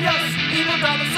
Yes, evil down the